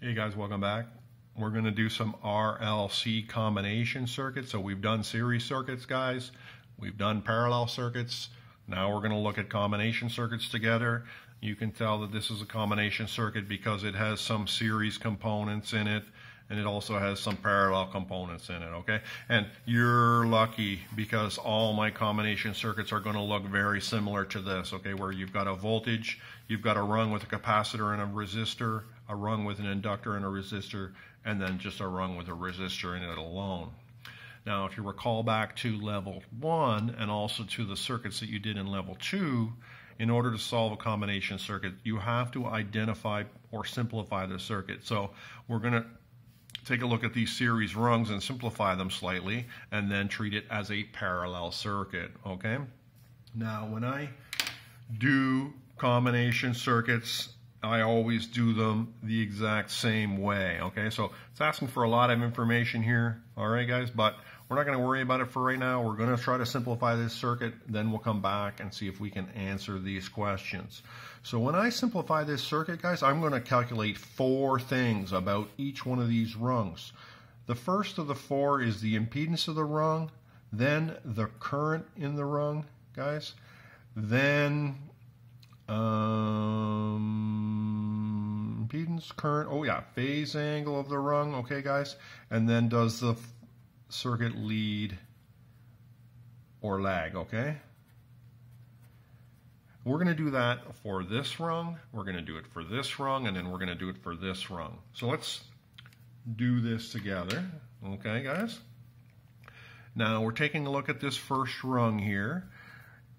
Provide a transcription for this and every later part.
Hey guys, welcome back. We're going to do some RLC combination circuits. So we've done series circuits, guys. We've done parallel circuits. Now we're going to look at combination circuits together. You can tell that this is a combination circuit because it has some series components in it and it also has some parallel components in it, okay? And you're lucky because all my combination circuits are going to look very similar to this, okay? Where you've got a voltage, you've got a rung with a capacitor and a resistor, a rung with an inductor and a resistor, and then just a rung with a resistor in it alone. Now, if you recall back to level one and also to the circuits that you did in level two, in order to solve a combination circuit, you have to identify or simplify the circuit. So we're going to take a look at these series rungs and simplify them slightly and then treat it as a parallel circuit, okay? Now, when I do combination circuits, I always do them the exact same way, okay? So it's asking for a lot of information here, all right, guys? But we're not going to worry about it for right now. We're going to try to simplify this circuit, then we'll come back and see if we can answer these questions. So when I simplify this circuit, guys, I'm going to calculate four things about each one of these rungs. The first of the four is the impedance of the rung, then the current in the rung, guys, then um, impedance, current, oh yeah, phase angle of the rung, okay guys, and then does the circuit lead or lag, okay? We're going to do that for this rung, we're going to do it for this rung, and then we're going to do it for this rung. So let's do this together, okay guys? Now we're taking a look at this first rung here.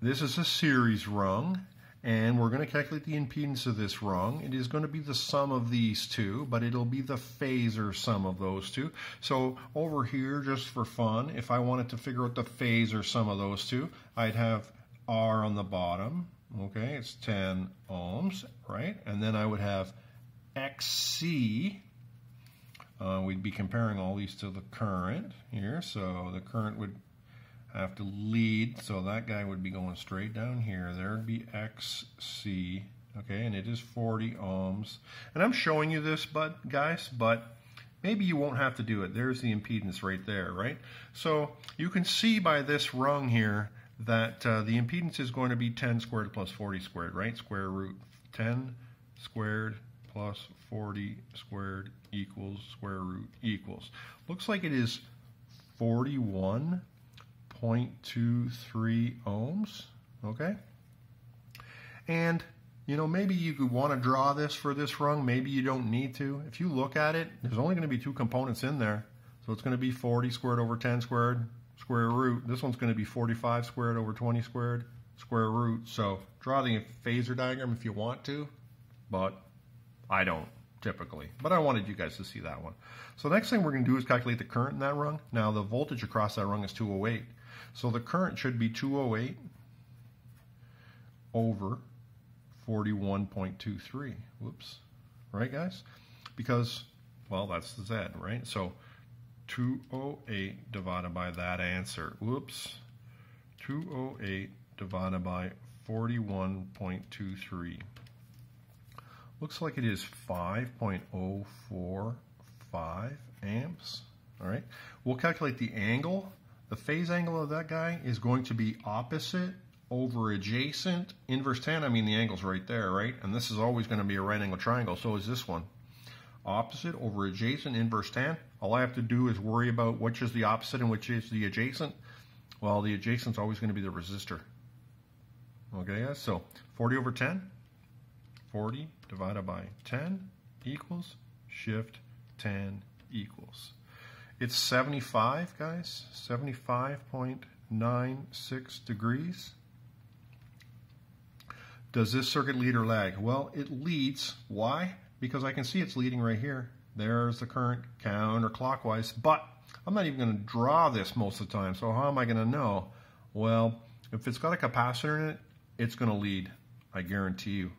This is a series rung, and we're going to calculate the impedance of this rung. It is going to be the sum of these two, but it'll be the phasor sum of those two. So over here, just for fun, if I wanted to figure out the phasor sum of those two, I'd have R on the bottom, okay, it's 10 ohms, right? And then I would have XC, uh, we'd be comparing all these to the current here, so the current would I have to lead, so that guy would be going straight down here. There would be XC, okay, and it is 40 ohms. And I'm showing you this, but guys, but maybe you won't have to do it. There's the impedance right there, right? So you can see by this rung here that uh, the impedance is going to be 10 squared plus 40 squared, right? Square root 10 squared plus 40 squared equals square root equals. Looks like it is 41 0.23 ohms, okay? And, you know, maybe you could want to draw this for this rung. Maybe you don't need to. If you look at it, there's only going to be two components in there. So it's going to be 40 squared over 10 squared, square root. This one's going to be 45 squared over 20 squared, square root. So draw the phasor diagram if you want to, but I don't typically. But I wanted you guys to see that one. So next thing we're going to do is calculate the current in that rung. Now the voltage across that rung is 208. So the current should be 208 over 41.23. Whoops. Right, guys? Because, well, that's the Z, right? So 208 divided by that answer. Whoops. 208 divided by 41.23. Looks like it is 5.045 amps. All right. We'll calculate the angle the phase angle of that guy is going to be opposite over adjacent inverse tan. I mean, the angle's right there, right? And this is always going to be a right angle triangle. So is this one. Opposite over adjacent inverse tan. All I have to do is worry about which is the opposite and which is the adjacent. Well, the adjacent is always going to be the resistor. Okay, guys? So 40 over 10. 40 divided by 10 equals shift 10 equals. It's 75, guys, 75.96 degrees. Does this circuit lead or lag? Well, it leads. Why? Because I can see it's leading right here. There's the current counterclockwise, but I'm not even going to draw this most of the time, so how am I going to know? Well, if it's got a capacitor in it, it's going to lead, I guarantee you.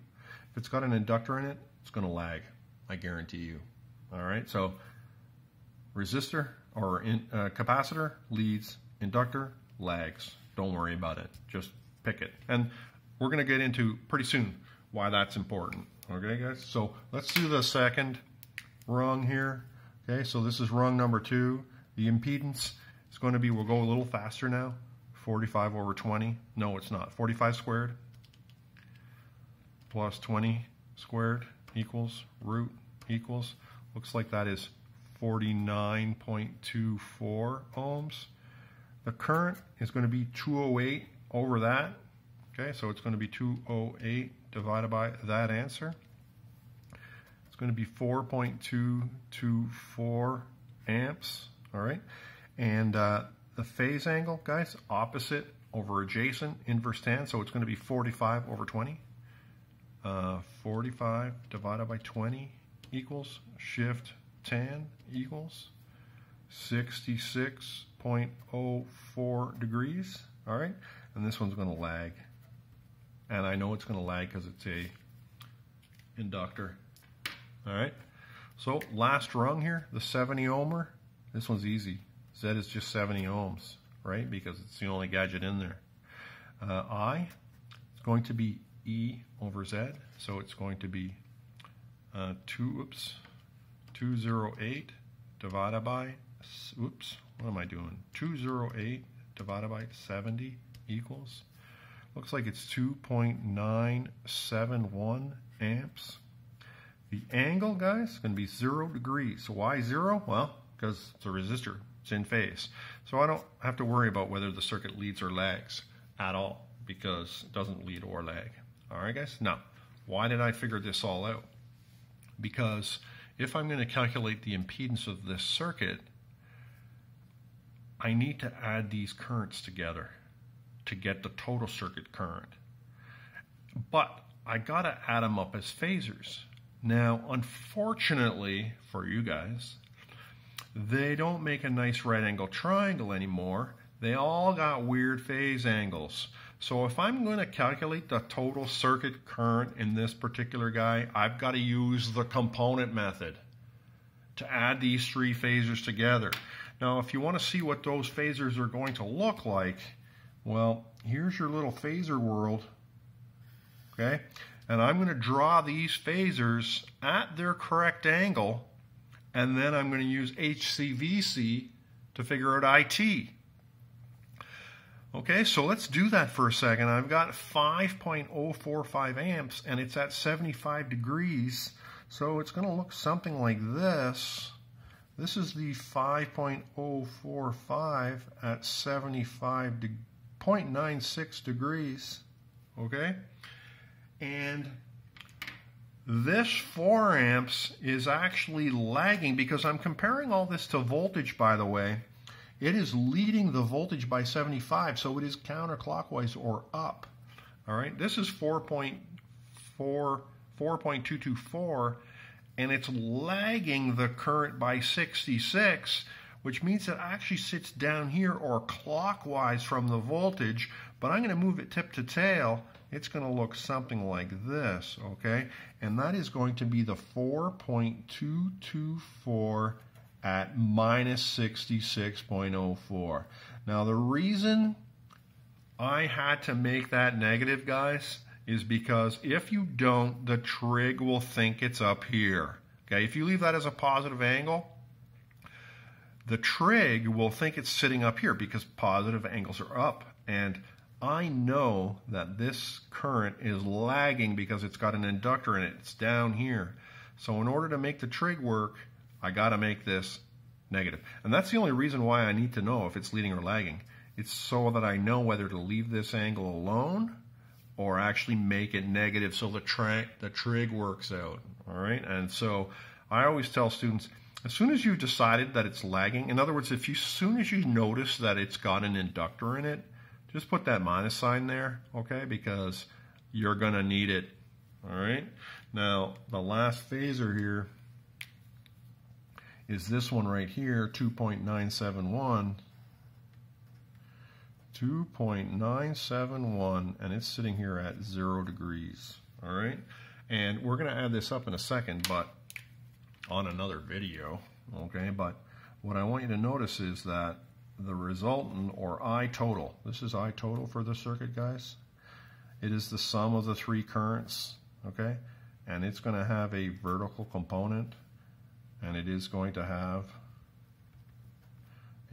If it's got an inductor in it, it's going to lag, I guarantee you. All right, so resistor or in, uh, capacitor leads, inductor lags. Don't worry about it. Just pick it. And we're going to get into pretty soon why that's important. Okay, guys? So let's do the second rung here. Okay, so this is rung number two. The impedance is going to be, we'll go a little faster now, 45 over 20. No, it's not. 45 squared plus 20 squared equals root equals, looks like that is 49.24 ohms. The current is going to be 208 over that. Okay, so it's going to be 208 divided by that answer. It's going to be 4.224 amps. All right, and uh, the phase angle, guys, opposite over adjacent, inverse tan, so it's going to be 45 over 20. Uh, 45 divided by 20 equals shift tan equals 66.04 degrees. All right, and this one's going to lag. And I know it's going to lag because it's a inductor. All right, so last rung here, the 70 ohmer. This one's easy. Z is just 70 ohms, right? Because it's the only gadget in there. Uh, I is going to be E over Z, so it's going to be uh, 2, oops, 208 divided by, oops, what am I doing? 208 divided by 70 equals, looks like it's 2.971 amps. The angle, guys, is going to be 0 degrees. So why 0? Well, because it's a resistor. It's in phase. So I don't have to worry about whether the circuit leads or lags at all because it doesn't lead or lag. All right, guys? Now, why did I figure this all out? Because if I'm going to calculate the impedance of this circuit, I need to add these currents together to get the total circuit current. But I got to add them up as phasors. Now, unfortunately for you guys, they don't make a nice right angle triangle anymore. They all got weird phase angles. So if I'm going to calculate the total circuit current in this particular guy, I've got to use the component method to add these three phasors together. Now, if you want to see what those phasors are going to look like, well, here's your little phasor world, okay? And I'm going to draw these phasors at their correct angle and then I'm going to use HCVC to figure out IT. Okay, so let's do that for a second. I've got 5.045 amps and it's at 75 degrees. So it's going to look something like this. This is the 5.045 at 75.96 degrees. Okay? And this 4 amps is actually lagging because I'm comparing all this to voltage, by the way. It is leading the voltage by 75, so it is counterclockwise or up. All right, this is 4.4, 4.224, and it's lagging the current by 66, which means it actually sits down here or clockwise from the voltage, but I'm going to move it tip to tail it's going to look something like this, okay? And that is going to be the 4.224 at minus 66.04. Now, the reason I had to make that negative, guys, is because if you don't, the trig will think it's up here. Okay, if you leave that as a positive angle, the trig will think it's sitting up here because positive angles are up. And I know that this current is lagging because it's got an inductor in it. It's down here. So in order to make the trig work, I got to make this negative. And that's the only reason why I need to know if it's leading or lagging. It's so that I know whether to leave this angle alone or actually make it negative so the, tri the trig works out. All right. And so I always tell students, as soon as you've decided that it's lagging, in other words, if you, as soon as you notice that it's got an inductor in it, just put that minus sign there, okay, because you're to need it, all right? Now, the last phasor here is this one right here, 2.971. 2.971, and it's sitting here at zero degrees, all right? And we're going to add this up in a second, but on another video, okay? But what I want you to notice is that the resultant, or I total. This is I total for the circuit, guys. It is the sum of the three currents, okay? And it's going to have a vertical component and it is going to have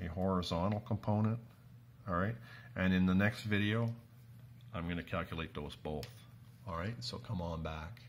a horizontal component. All right, and in the next video, I'm going to calculate those both. All right, so come on back.